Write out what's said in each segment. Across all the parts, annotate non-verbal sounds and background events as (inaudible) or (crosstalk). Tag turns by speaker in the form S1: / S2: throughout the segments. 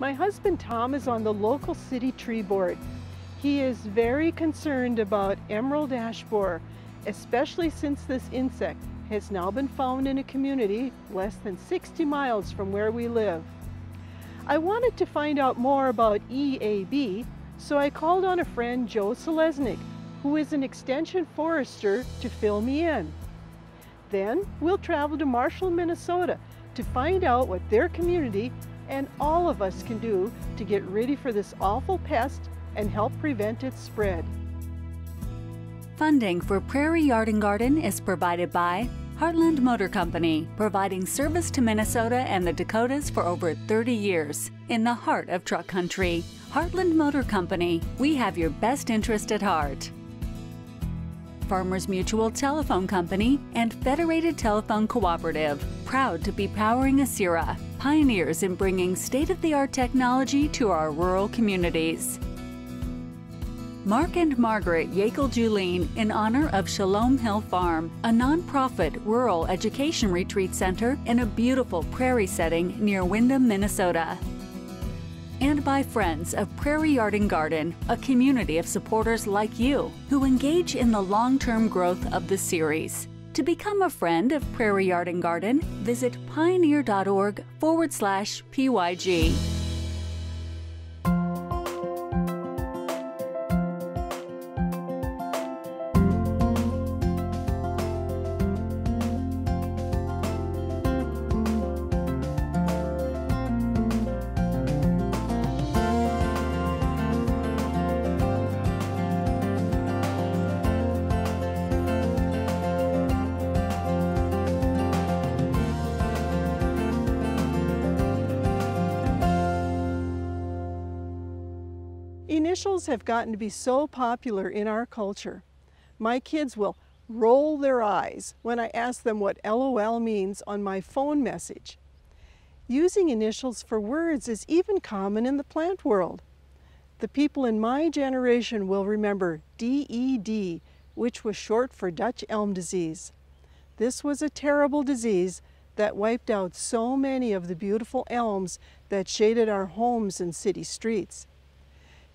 S1: My husband Tom is on the local city tree board. He is very concerned about emerald ash borer, especially since this insect has now been found in a community less than 60 miles from where we live. I wanted to find out more about EAB, so I called on a friend Joe Zeleznik, who is an extension forester, to fill me in. Then we'll travel to Marshall, Minnesota to find out what their community and all of us can do to get ready for this awful pest and help prevent its spread.
S2: Funding for Prairie Yard and Garden is provided by Heartland Motor Company, providing service to Minnesota and the Dakotas for over 30 years in the heart of truck country. Heartland Motor Company, we have your best interest at heart. Farmers Mutual Telephone Company and Federated Telephone Cooperative, proud to be powering Acira pioneers in bringing state-of-the-art technology to our rural communities. Mark and Margaret Yackel Julien in honor of Shalom Hill Farm, a nonprofit rural education retreat center in a beautiful prairie setting near Windom, Minnesota. And by Friends of Prairie Yard and Garden, a community of supporters like you who engage in the long term growth of the series. To become a friend of Prairie Yard and Garden, visit pioneer.org forward slash PYG.
S1: initials have gotten to be so popular in our culture. My kids will roll their eyes when I ask them what LOL means on my phone message. Using initials for words is even common in the plant world. The people in my generation will remember DED, which was short for Dutch elm disease. This was a terrible disease that wiped out so many of the beautiful elms that shaded our homes and city streets.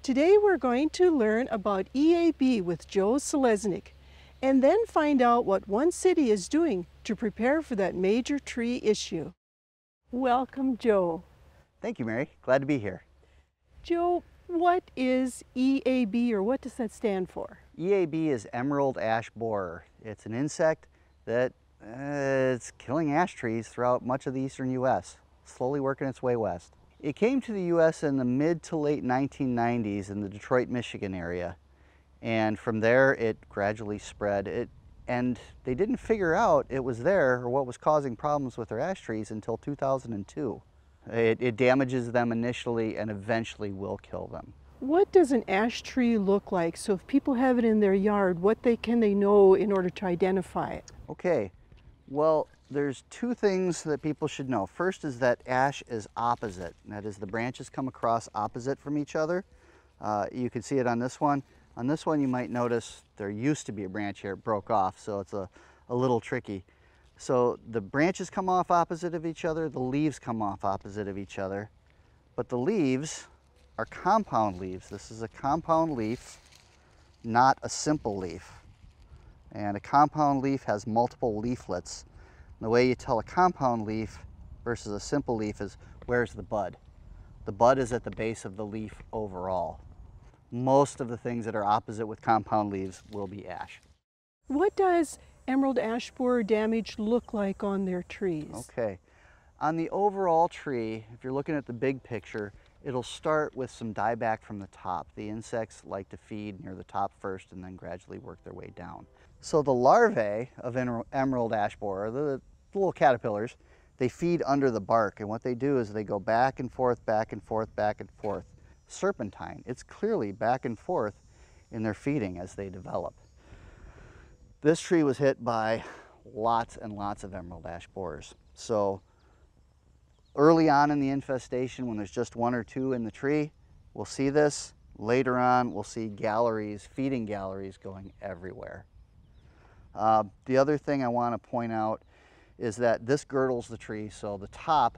S1: Today we're going to learn about EAB with Joe Zeleznik and then find out what one city is doing to prepare for that major tree issue. Welcome, Joe.
S3: Thank you, Mary. Glad to be here.
S1: Joe, what is EAB or what does that stand for?
S3: EAB is emerald ash borer. It's an insect that uh, it's killing ash trees throughout much of the eastern U.S., slowly working its way west. It came to the U.S. in the mid to late 1990s in the Detroit, Michigan area. And from there, it gradually spread. It, and they didn't figure out it was there or what was causing problems with their ash trees until 2002. It, it damages them initially and eventually will kill them.
S1: What does an ash tree look like? So if people have it in their yard, what they can they know in order to identify it?
S3: Okay, well, there's two things that people should know. First is that ash is opposite. that is the branches come across opposite from each other. Uh, you can see it on this one. On this one you might notice there used to be a branch here, it broke off, so it's a, a little tricky. So the branches come off opposite of each other, the leaves come off opposite of each other, but the leaves are compound leaves. This is a compound leaf, not a simple leaf. And a compound leaf has multiple leaflets the way you tell a compound leaf versus a simple leaf is where's the bud? The bud is at the base of the leaf overall. Most of the things that are opposite with compound leaves will be ash.
S1: What does emerald ash borer damage look like on their
S3: trees? Okay. On the overall tree, if you're looking at the big picture, it'll start with some dieback from the top. The insects like to feed near the top first and then gradually work their way down. So the larvae of emerald ash borer, the little caterpillars, they feed under the bark. And what they do is they go back and forth, back and forth, back and forth. Serpentine, it's clearly back and forth in their feeding as they develop. This tree was hit by lots and lots of emerald ash borers. So early on in the infestation, when there's just one or two in the tree, we'll see this. Later on, we'll see galleries, feeding galleries going everywhere. Uh, the other thing I want to point out is that this girdles the tree so the top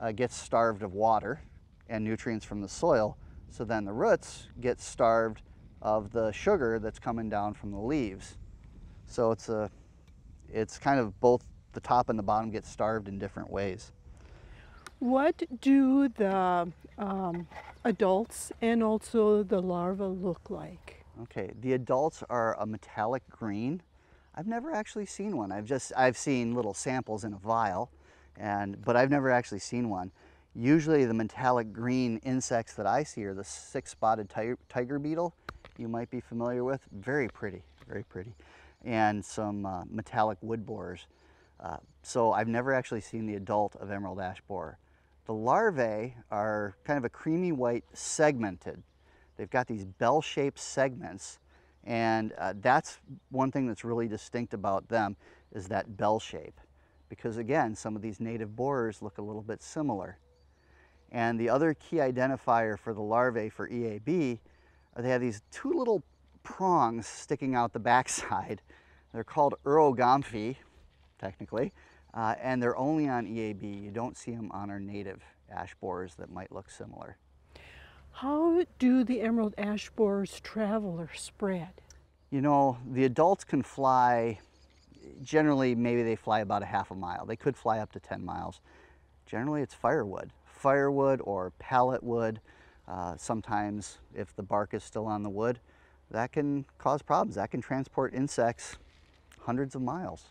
S3: uh, gets starved of water and nutrients from the soil. So then the roots get starved of the sugar that's coming down from the leaves. So it's a, it's kind of both the top and the bottom get starved in different ways.
S1: What do the um, adults and also the larvae look like?
S3: Okay, the adults are a metallic green I've never actually seen one. I've just, I've seen little samples in a vial, and, but I've never actually seen one. Usually the metallic green insects that I see are the six-spotted tiger beetle you might be familiar with. Very pretty, very pretty. And some uh, metallic wood borers. Uh, so I've never actually seen the adult of emerald ash borer. The larvae are kind of a creamy white segmented. They've got these bell-shaped segments and uh, that's one thing that's really distinct about them is that bell shape. Because again, some of these native borers look a little bit similar. And the other key identifier for the larvae for EAB are uh, they have these two little prongs sticking out the (laughs) backside. They're called urogomphi, technically, uh, and they're only on EAB. You don't see them on our native ash borers that might look similar.
S1: How do the emerald ash borers travel or spread?
S3: You know, the adults can fly, generally maybe they fly about a half a mile. They could fly up to 10 miles. Generally it's firewood, firewood or pallet wood. Uh, sometimes if the bark is still on the wood, that can cause problems. That can transport insects hundreds of miles.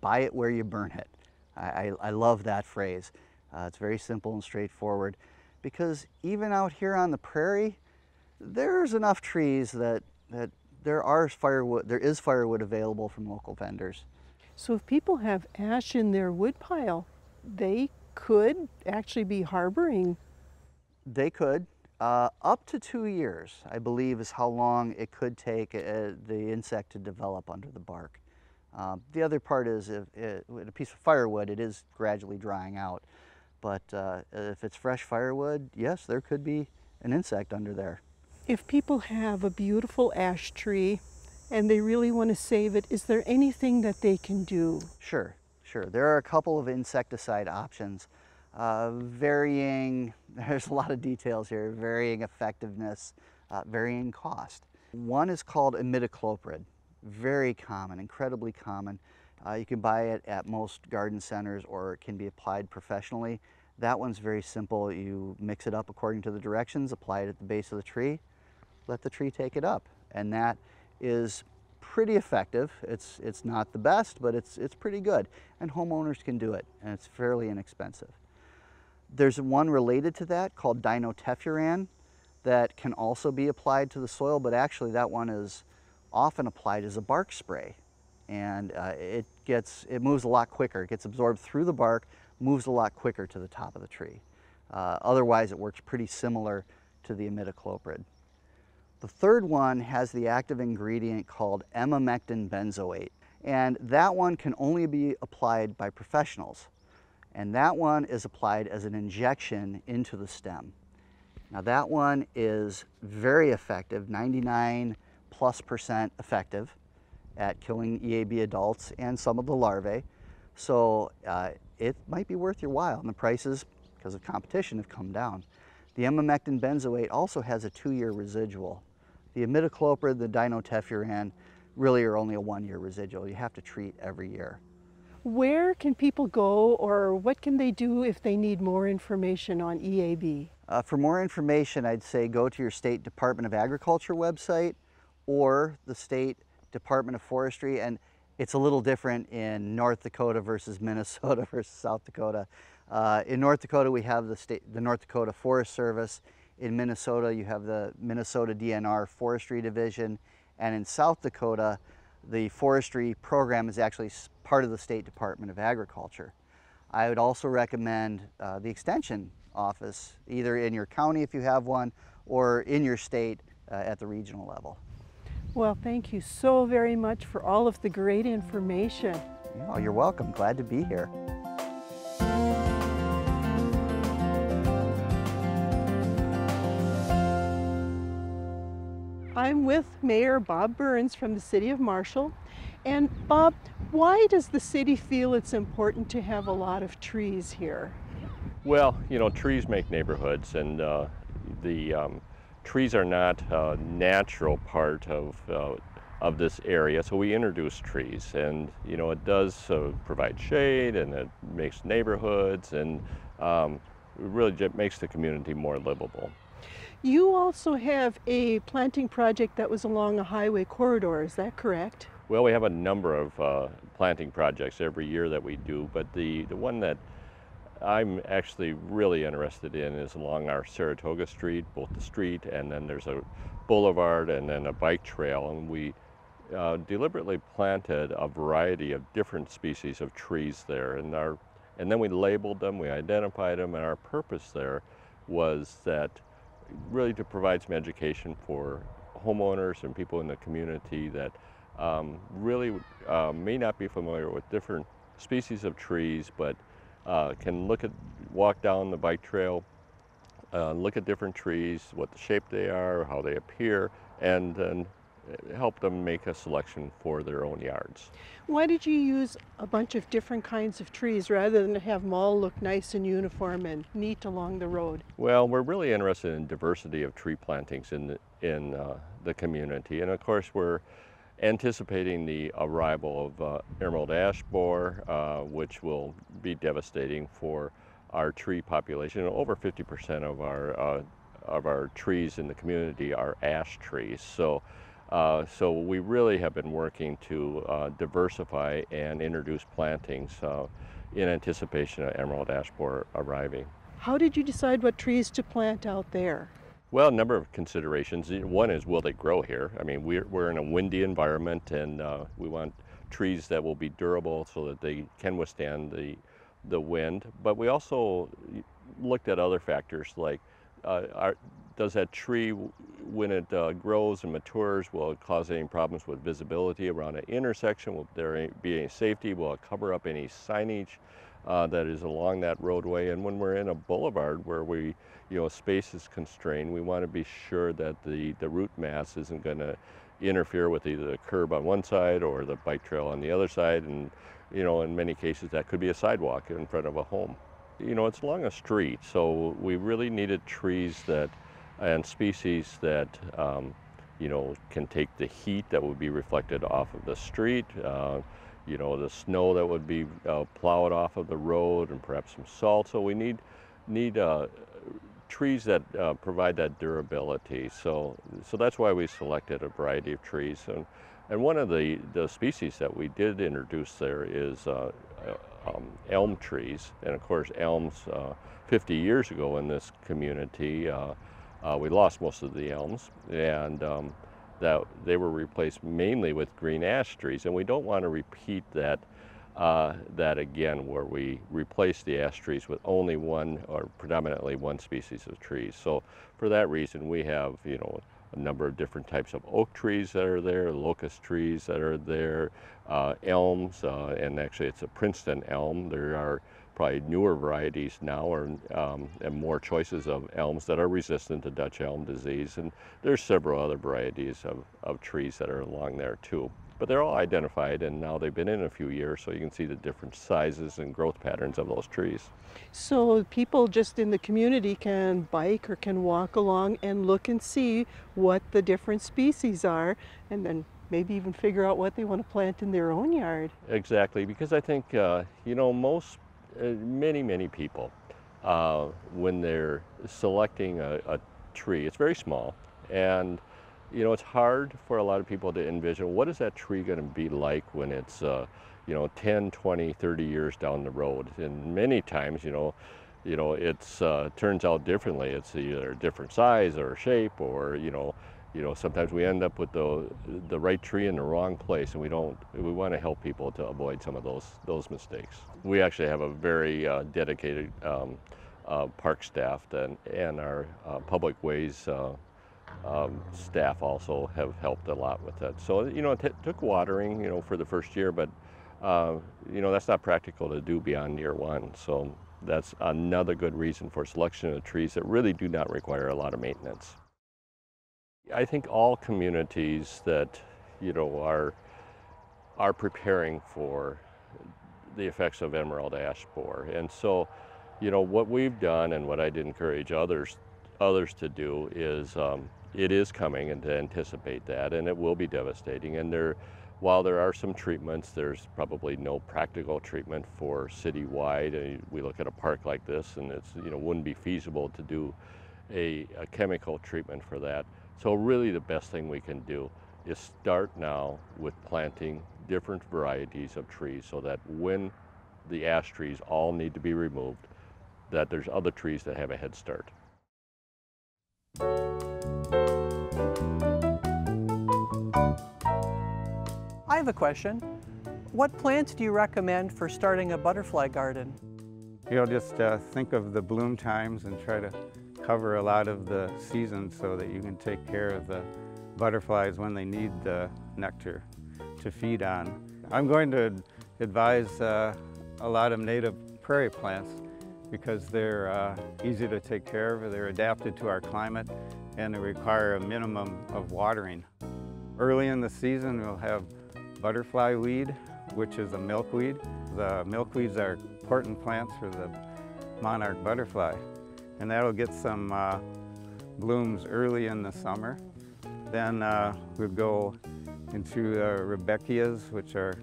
S3: Buy it where you burn it. I, I, I love that phrase. Uh, it's very simple and straightforward because even out here on the prairie, there's enough trees that, that there are firewood, there is firewood available from local vendors.
S1: So if people have ash in their woodpile, they could actually be harboring.
S3: They could. Uh, up to two years, I believe, is how long it could take uh, the insect to develop under the bark. Uh, the other part is, if, uh, if a piece of firewood, it is gradually drying out. But uh, if it's fresh firewood, yes, there could be an insect under there.
S1: If people have a beautiful ash tree and they
S3: really want to save it, is there anything that they can do? Sure, sure. There are a couple of insecticide options. Uh, varying, (laughs) there's a lot of details here, varying effectiveness, uh, varying cost. One is called imidacloprid, very common, incredibly common. Uh, you can buy it at most garden centers or it can be applied professionally. That one's very simple. You mix it up according to the directions, apply it at the base of the tree, let the tree take it up. And that is pretty effective. It's, it's not the best, but it's, it's pretty good. And homeowners can do it, and it's fairly inexpensive. There's one related to that called dinotefuran that can also be applied to the soil, but actually that one is often applied as a bark spray and uh, it gets it moves a lot quicker. It gets absorbed through the bark, moves a lot quicker to the top of the tree. Uh, otherwise, it works pretty similar to the imidacloprid. The third one has the active ingredient called emamectin benzoate, and that one can only be applied by professionals. And that one is applied as an injection into the stem. Now that one is very effective, 99 plus percent effective at killing EAB adults and some of the larvae. So uh, it might be worth your while. And the prices, because of competition, have come down. The emamectin benzoate also has a two-year residual. The imidacloprid, the dinotefuran, really are only a one-year residual. You have to treat every year.
S1: Where can people go or what can they do if they need more information on EAB?
S3: Uh, for more information, I'd say go to your State Department of Agriculture website or the state Department of Forestry, and it's a little different in North Dakota versus (laughs) Minnesota versus South Dakota. Uh, in North Dakota, we have the, state, the North Dakota Forest Service. In Minnesota, you have the Minnesota DNR Forestry Division. And in South Dakota, the forestry program is actually part of the State Department of Agriculture. I would also recommend uh, the Extension office, either in your county if you have one, or in your state uh, at the regional level.
S1: Well, thank you so very much for all of the great information.
S3: Oh, you're welcome. Glad to be here.
S1: I'm with Mayor Bob Burns from the City of Marshall. And Bob, why does the city feel it's important to have a lot of trees here?
S4: Well, you know, trees make neighborhoods, and uh, the um, trees are not a natural part of uh, of this area, so we introduce trees, and you know it does uh, provide shade, and it makes neighborhoods, and um, really makes the community more livable.
S1: You also have a planting project that was along a highway corridor, is that correct?
S4: Well, we have a number of uh, planting projects every year that we do, but the, the one that I'm actually really interested in is along our Saratoga Street, both the street and then there's a boulevard and then a bike trail. And we uh, deliberately planted a variety of different species of trees there. And, our, and then we labeled them, we identified them, and our purpose there was that really to provide some education for homeowners and people in the community that um, really uh, may not be familiar with different species of trees, but uh, can look at, walk down the bike trail, uh, look at different trees, what the shape they are, how they appear, and then uh, help them make a selection for their own yards.
S1: Why did you use a bunch of different kinds of trees rather than have them all look nice and uniform and neat along the road?
S4: Well, we're really interested in diversity of tree plantings in the, in uh, the community, and of course we're anticipating the arrival of uh, emerald ash borer, uh, which will be devastating for our tree population. Over 50% of our uh, of our trees in the community are ash trees. So. Uh, so we really have been working to uh, diversify and introduce plantings uh, in anticipation of emerald ash borer arriving.
S1: How did you decide what trees to plant out there?
S4: Well, a number of considerations. One is will they grow here? I mean, we're, we're in a windy environment and uh, we want trees that will be durable so that they can withstand the, the wind. But we also looked at other factors like uh, are, does that tree, when it uh, grows and matures, will it cause any problems with visibility around an intersection? Will there be any safety? Will it cover up any signage? uh, that is along that roadway. And when we're in a boulevard where we, you know, space is constrained, we want to be sure that the, the root mass isn't going to interfere with either the curb on one side or the bike trail on the other side. And, you know, in many cases that could be a sidewalk in front of a home. You know, it's along a street, so we really needed trees that, and species that, um, you know, can take the heat that would be reflected off of the street. Uh, you know, the snow that would be uh, plowed off of the road and perhaps some salt. So we need, need uh, trees that uh, provide that durability. So, so that's why we selected a variety of trees. And, and one of the, the species that we did introduce there is uh, uh, um, elm trees. And of course, elms uh, 50 years ago in this community, we lost most of the elms. And um, that they were replaced mainly with green ash trees. And we don't want to repeat that, uh, that again, where we replace the ash trees with only one or predominantly one species of trees. So for that reason, we have, you know, a number of different types of oak trees that are there, locust trees that are there, uh, elms, uh, and actually it's a Princeton elm. There are probably newer varieties now or, um, and more choices of elms that are resistant to Dutch elm disease. And there's several other varieties of, of trees that are along there too. But they're all identified and now they've been in a few years so you can see the different sizes and growth patterns of those trees.
S1: So people just in the community can bike or can walk along and look and see what the different species are and then maybe even figure out what they want to plant in their own yard.
S4: Exactly, because I think, uh, you know, most, uh, many, many people, uh, when they're selecting a, a tree, it's very small and you know, it's hard for a lot of people to envision what is that tree going to be like when it's, uh, you know, 10, 20, 30 years down the road. And many times, you know, you know, it's uh, turns out differently. It's either a different size or shape, or you know, you know, sometimes we end up with the the right tree in the wrong place, and we don't. We want to help people to avoid some of those those mistakes. We actually have a very uh, dedicated um, uh, park staff and and our uh, public ways uh, um, staff also have helped a lot with that. So, you know, it took watering, you know, for the first year, but, uh, you know, that's not practical to do beyond year one. So that's another good reason for selection of trees that really do not require a lot of maintenance. I think all communities that, you know, are, are preparing for the effects of emerald ash borer. And so, you know, what we've done and what I'd encourage others others to do is um, it is coming and to anticipate that, and it will be devastating. And there, while there are some treatments, there's probably no practical treatment for citywide. We look at a park like this, and it's you know wouldn't be feasible to do a, a chemical treatment for that. So really, the best thing we can do is start now with planting different varieties of trees, so that when the ash trees all need to be removed, that there's other trees that have a head start. I
S3: have a question. What plants do you recommend for starting a butterfly garden?
S5: You know, just uh, think of the bloom times and try to cover a lot of the seasons so that you can take care of the butterflies when they need the nectar to feed on. I'm going to advise uh, a lot of native prairie plants because they're uh, easy to take care of, they're adapted to our climate, and they require a minimum of watering. Early in the season, we'll have butterfly weed, which is a milkweed. The milkweeds are important plants for the monarch butterfly, and that'll get some uh, blooms early in the summer. Then uh, we'll go into uh, which are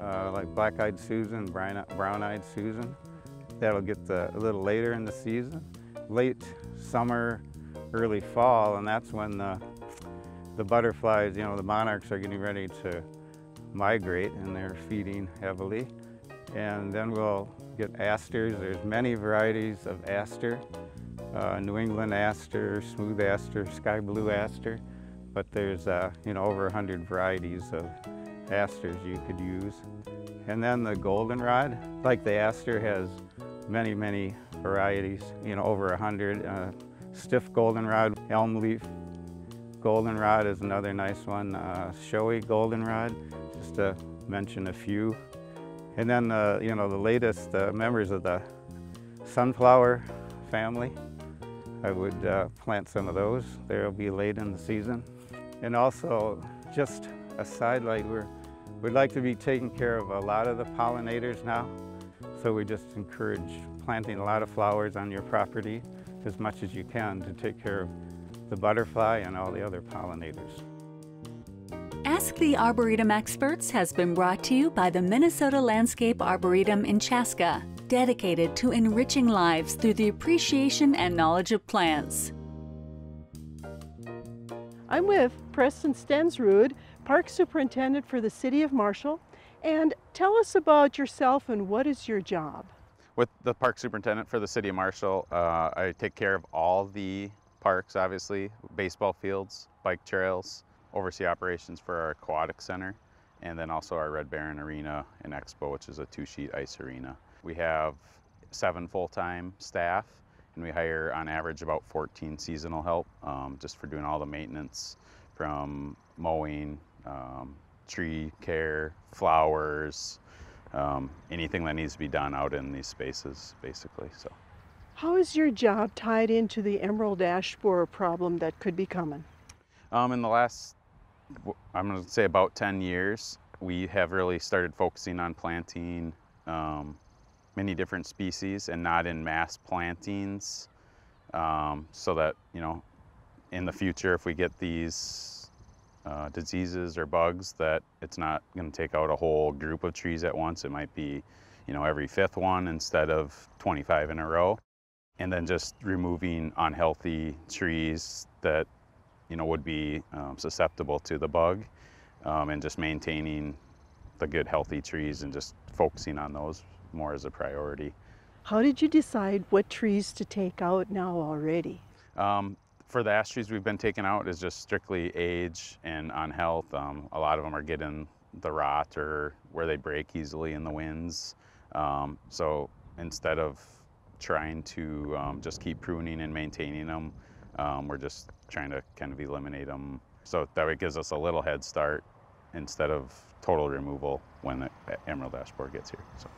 S5: uh, like black-eyed Susan, brown-eyed Susan. That'll get the, a little later in the season, late summer, early fall, and that's when the, the butterflies, you know, the monarchs are getting ready to migrate and they're feeding heavily. And then we'll get asters. There's many varieties of aster, uh, New England aster, smooth aster, sky blue aster, but there's, uh, you know, over 100 varieties of asters you could use. And then the goldenrod, like the aster has many, many varieties, you know, over a 100. Uh, stiff goldenrod, elm leaf goldenrod is another nice one. Uh, showy goldenrod, just to mention a few. And then, uh, you know, the latest uh, members of the sunflower family, I would uh, plant some of those. They'll be late in the season. And also, just a sidelight, we're, we'd like to be taking care of a lot of the pollinators now. So we just encourage planting a lot of flowers on your property as much as you can to take care of the butterfly and all the other pollinators.
S2: Ask the Arboretum Experts has been brought to you by the Minnesota Landscape Arboretum in Chaska, dedicated to enriching lives through the appreciation and knowledge of plants. I'm with Preston Stensrud, Park Superintendent for the
S1: City of Marshall, and tell us about yourself and what is your job?
S6: With the park superintendent for the city of Marshall, uh, I take care of all the parks, obviously, baseball fields, bike trails, oversee operations for our aquatic center, and then also our Red Baron Arena and Expo, which is a two-sheet ice arena. We have seven full-time staff, and we hire on average about 14 seasonal help um, just for doing all the maintenance from mowing, um, tree care, flowers, um, anything that needs to be done out in these spaces, basically. So,
S1: how is your job tied into the emerald ash borer problem that could be coming?
S6: Um, in the last, I'm going to say about 10 years, we have really started focusing on planting um, many different species and not in mass plantings, um, so that you know, in the future, if we get these uh, diseases or bugs that it's not going to take out a whole group of trees at once. It might be, you know, every fifth one instead of 25 in a row. And then just removing unhealthy trees that, you know, would be um, susceptible to the bug um, and just maintaining the good healthy trees and just focusing on those more as a priority.
S1: How did you decide what trees to take out now already?
S6: Um, for the ash trees we've been taking out is just strictly age and on health. Um, a lot of them are getting the rot or where they break easily in the winds. Um, so instead of trying to um, just keep pruning and maintaining them, um, we're just trying to kind of eliminate them. So that way it gives us a little head start instead of total removal when the uh, emerald ash borer gets here. So.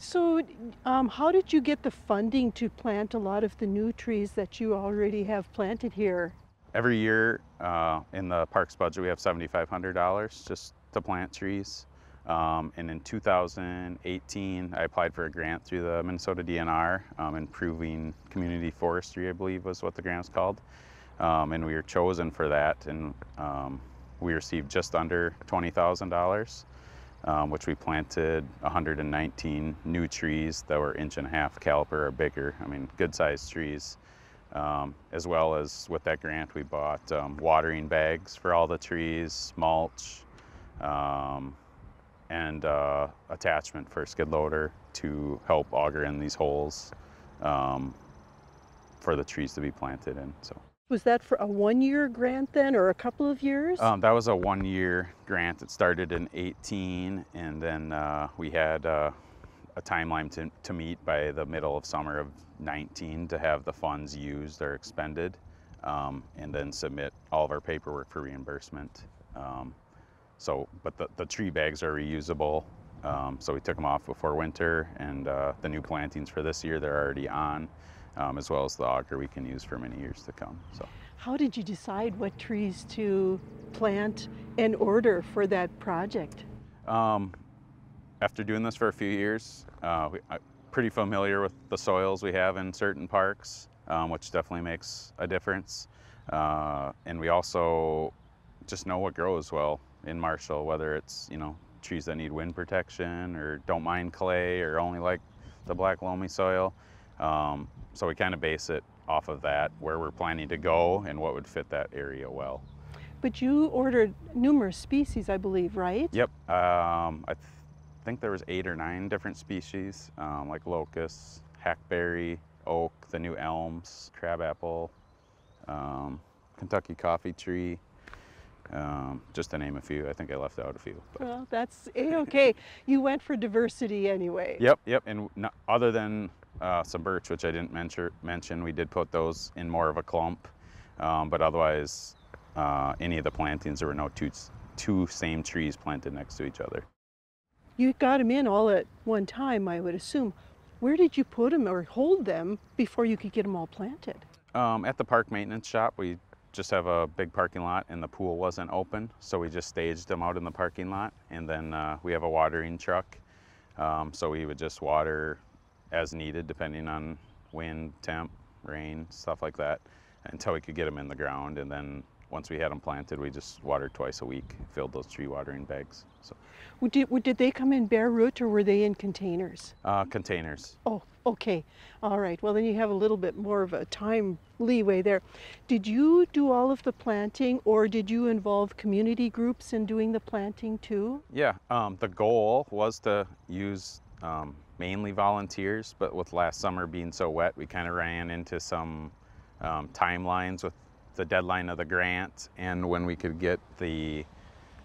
S1: So, um, how did you get the funding to plant a lot of the new trees that you already have planted here?
S6: Every year uh, in the parks budget, we have $7,500 just to plant trees. Um, and in 2018, I applied for a grant through the Minnesota DNR, um, Improving Community Forestry, I believe was what the grant was called. Um, and we were chosen for that, and um, we received just under $20,000 um, which we planted 119 new trees that were inch and a half caliper or bigger. I mean, good sized trees. Um, as well as with that grant, we bought um, watering bags for all the trees, mulch, um, and uh, attachment for skid loader to help auger in these holes um, for the trees to be planted in. So.
S1: Was that for a one-year grant then, or a couple of years? Um, that
S6: was a one-year grant. It started in 18, and then uh, we had uh, a timeline to, to meet by the middle of summer of 19 to have the funds used or expended, um, and then submit all of our paperwork for reimbursement. Um, so, but the, the tree bags are reusable, um, so we took them off before winter, and uh, the new plantings for this year, they're already on um, as well as the auger we can use for many years to come. So.
S1: How did you decide what trees to plant and order for that project?
S6: Um, after doing this for a few years, uh, we, I'm pretty familiar with the soils we have in certain parks, um, which definitely makes a difference. Uh, and we also just know what grows well in Marshall, whether it's, you know, trees that need wind protection or don't mind clay or only like the black loamy soil. Um, so we kind of base it off of that, where we're planning to go and what would fit that area well.
S1: But you ordered numerous species, I believe, right? Yep.
S6: Um, I th think there was eight or nine different species, um, like locusts, hackberry, oak, the new elms, crabapple, um, Kentucky coffee tree, um, just to name a few. I think I left out a few.
S1: But. Well, that's okay. you went for diversity anyway.
S6: Yep, yep. And other than uh, some birch, which I didn't mention. We did put those in more of a clump, um, but otherwise, uh, any of the plantings, there were no two, two same trees planted next to each other.
S1: You got them in all at one time, I would assume. Where did you put them or hold them before you could get them all planted?
S6: Um, at the park maintenance shop, we just have a big parking lot and the pool wasn't open, so we just staged them out in the parking lot. And then uh, we have a watering truck, um, so we would just water as needed, depending on wind, temp, rain, stuff like that, until we could get them in the ground. And then once we had them planted, we just watered twice a week, filled those tree watering bags. So,
S1: did, did they come in bare root or were they in containers?
S6: Uh, containers.
S1: Oh, okay. All right. Well, then you have a little bit more of a time leeway there. Did you do all of the planting or did you involve community groups in doing the planting too?
S6: Yeah. Um, the goal was to use um, mainly volunteers, but with last summer being so wet, we kind of ran into some um, timelines with the deadline of the grant and when we could get the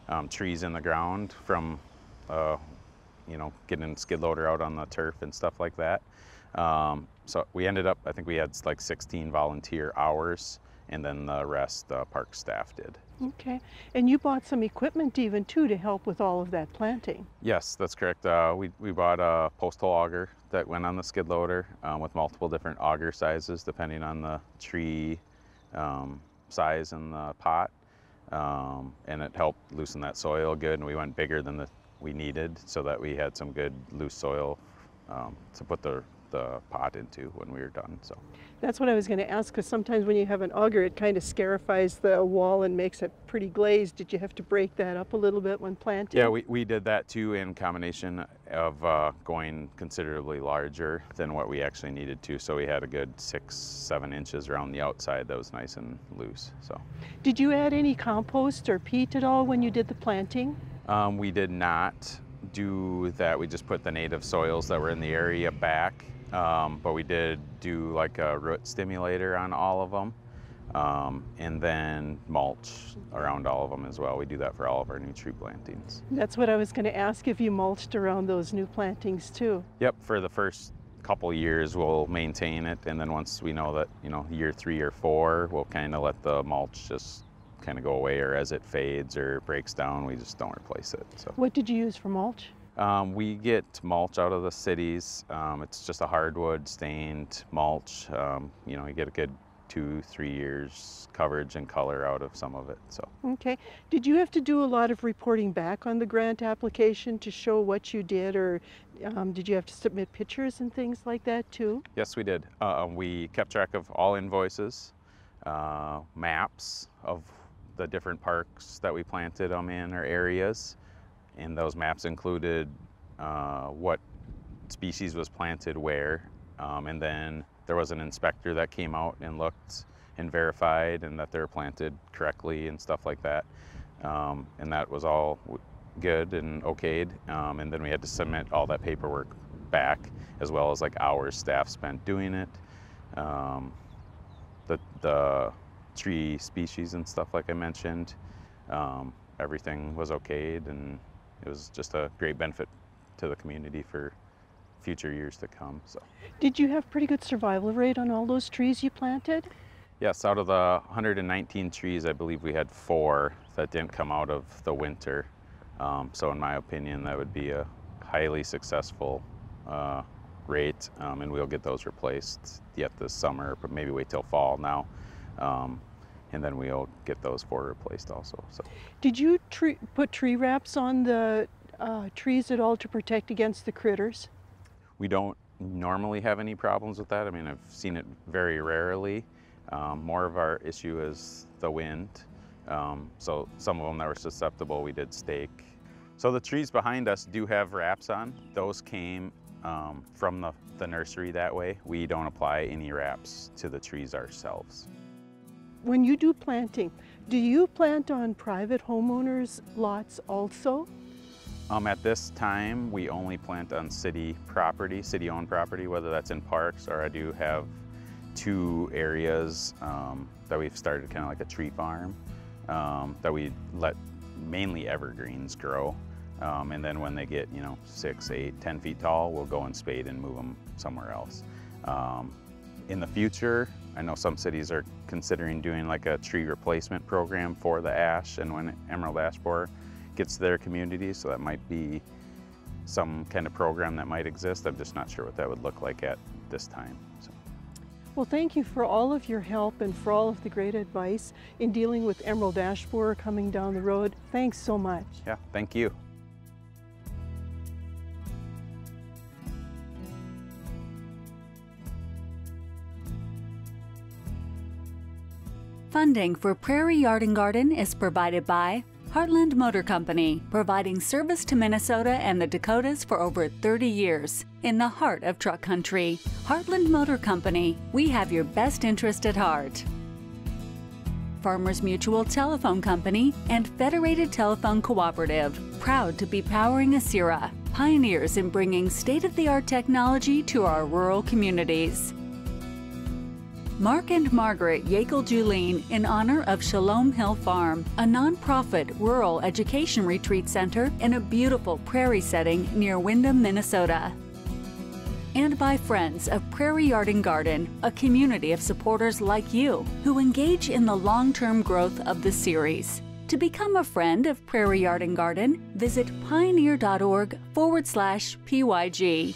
S6: um, trees in the ground from, uh, you know, getting skid loader out on the turf and stuff like that. Um, so we ended up, I think we had like 16 volunteer hours and then the rest the park staff did.
S1: Okay, and you bought some equipment even too to help with all of that planting.
S6: Yes, that's correct. Uh, we, we bought a postal auger that went on the skid loader um, with multiple different auger sizes depending on the tree um, size in the pot. Um, and it helped loosen that soil good and we went bigger than the, we needed so that we had some good loose soil um, to put the the pot into when we were done. So
S1: That's what I was going to ask, because sometimes when you have an auger, it kind of scarifies the wall and makes it pretty glazed. Did you have to break that up a little bit when planting? Yeah, we,
S6: we did that too in combination of uh, going considerably larger than what we actually needed to. So we had a good six, seven inches around the outside that was nice and loose. So
S1: Did you add any compost or peat at all when you did the planting?
S6: Um, we did not do that. We just put the native soils that were in the area back um, but we did do like a root stimulator on all of them. Um, and then mulch around all of them as well. We do that for all of our new tree plantings.
S1: That's what I was going to ask if you mulched around those new plantings too.
S6: Yep, for the first couple years we'll maintain it and then once we know that, you know, year 3 or 4, we'll kind of let the mulch just kind of go away or as it fades or breaks down, we just don't replace it. So What
S1: did you use for mulch?
S6: Um, we get mulch out of the cities. Um, it's just a hardwood stained mulch. Um, you know, you get a good two, three years coverage and color out of some of it. So.
S1: Okay. Did you have to do a lot of reporting back on the grant application to show what you did, or um, did you have to submit pictures and things like that
S2: too?
S6: Yes, we did. Uh, we kept track of all invoices, uh, maps of the different parks that we planted them in or areas and those maps included uh, what species was planted where, um, and then there was an inspector that came out and looked and verified and that they were planted correctly and stuff like that. Um, and that was all good and okayed. Um, and then we had to submit all that paperwork back, as well as like hours staff spent doing it, um, the the tree species and stuff like I mentioned. Um, everything was okayed and it was just a great benefit to the community for future years to come. So,
S1: did you have pretty good survival rate on all those trees you planted?
S6: Yes, out of the 119 trees, I believe we had four that didn't come out of the winter. Um, so, in my opinion, that would be a highly successful uh, rate, um, and we'll get those replaced yet this summer, but maybe wait till fall now. Um, and then we'll get those four replaced also. So,
S1: did you put tree wraps on the uh, trees at all to protect against the critters?
S6: We don't normally have any problems with that. I mean, I've seen it very rarely. Um, more of our issue is the wind. Um, so some of them that were susceptible, we did stake. So the trees behind us do have wraps on. Those came um, from the, the nursery that way. We don't apply any wraps to the trees ourselves
S1: when you do planting, do you plant on private homeowners' lots also?
S6: Um, at this time, we only plant on city property, city-owned property, whether that's in parks or I do have two areas um, that we've started kind of like a tree farm um, that we let mainly evergreens grow. Um, and then when they get, you know, six, eight, ten feet tall, we'll go and spade and move them somewhere else. Um, in the future, I know some cities are considering doing like a tree replacement program for the ash and when emerald ash borer gets to their community, so that might be some kind of program that might exist. I'm just not sure what that would look like at this time. So.
S1: Well, thank you for all of your help and for all of the great advice in dealing with emerald ash borer coming down the road. Thanks so much.
S6: Yeah, thank you.
S2: Funding for Prairie Yard and Garden is provided by Heartland Motor Company, providing service to Minnesota and the Dakotas for over 30 years in the heart of truck country. Heartland Motor Company, we have your best interest at heart. Farmers Mutual Telephone Company and Federated Telephone Cooperative, proud to be powering Acira, pioneers in bringing state of the art technology to our rural communities. Mark and Margaret Yackel Julien in honor of Shalom Hill Farm, a nonprofit rural education retreat center in a beautiful prairie setting near Windom, Minnesota. And by Friends of Prairie Yard and Garden, a community of supporters like you who engage in the long term growth of the series. To become a friend of Prairie Yard and Garden, visit pioneer.org forward slash PYG.